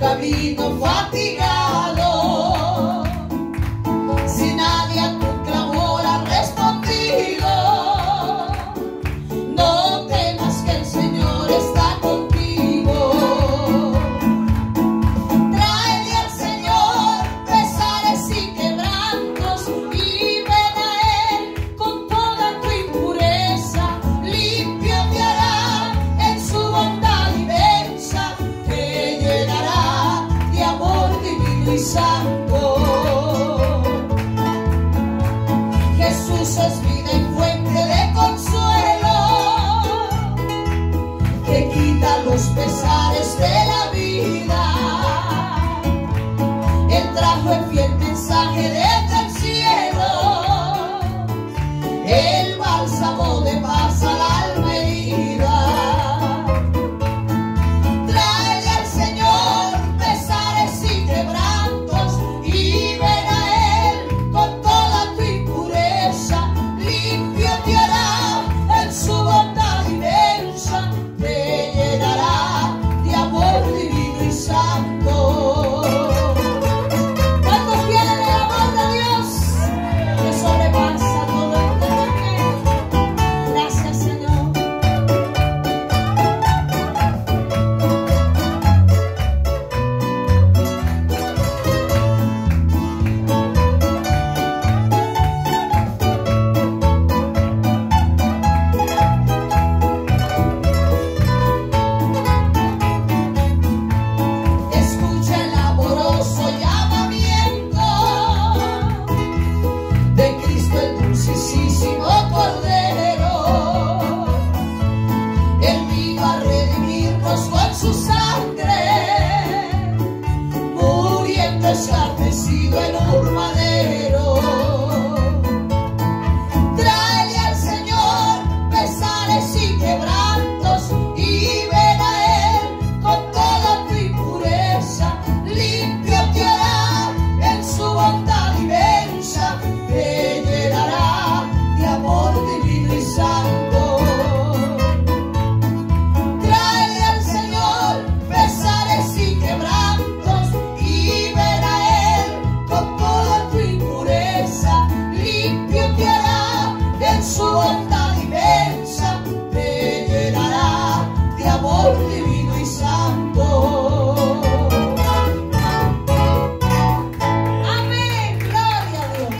camino fatigado, I would